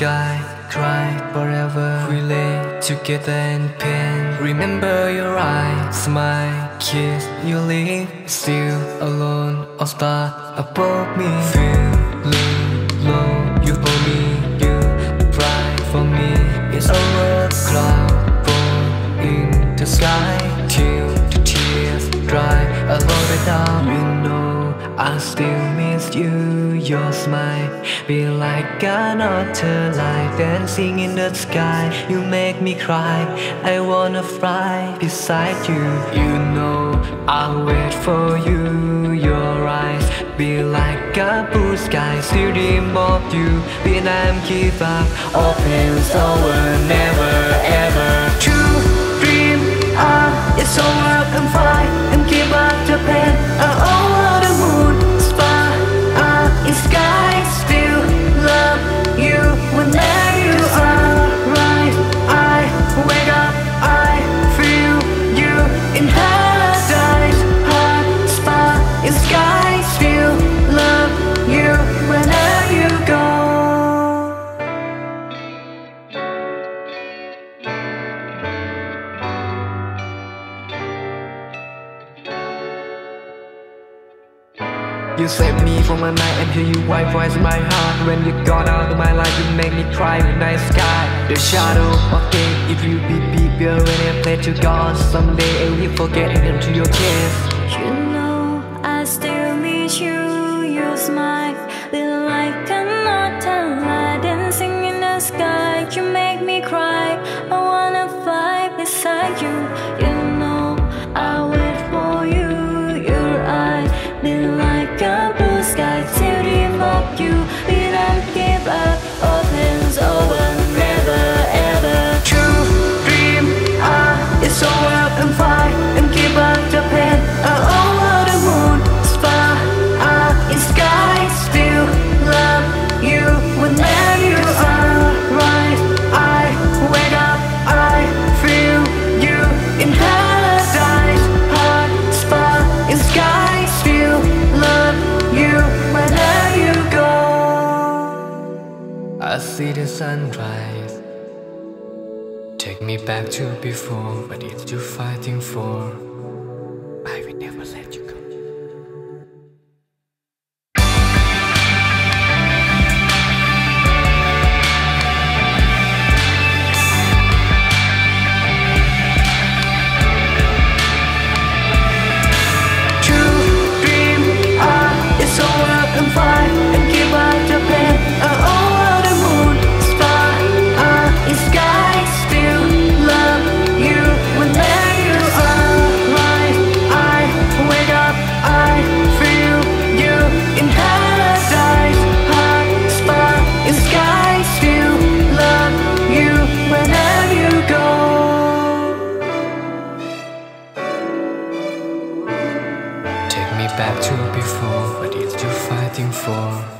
fight forever. We lay together in pain. Remember your eyes, smile, kiss, you live still alone. Or star above me. Feeling low, you hold me, you cry for me. It's over cloud, fall in the sky till the tears dry. Alone without you know, I still miss you. Your smile be like another light dancing in the sky. You make me cry. I wanna fly beside you. You know I'll wait for you. Your eyes be like a blue sky. Still dream of you. When I'm give up, all pain's over. Never You saved me from my night and hear you white voice my heart. When you gone out of my life you make me cry the night sky. The shadow of day if you be bigger when I play to God. Someday I will forget and into your kiss see the sunrise Take me back to before, what it's you fighting for? Back to before, what it's you fighting for?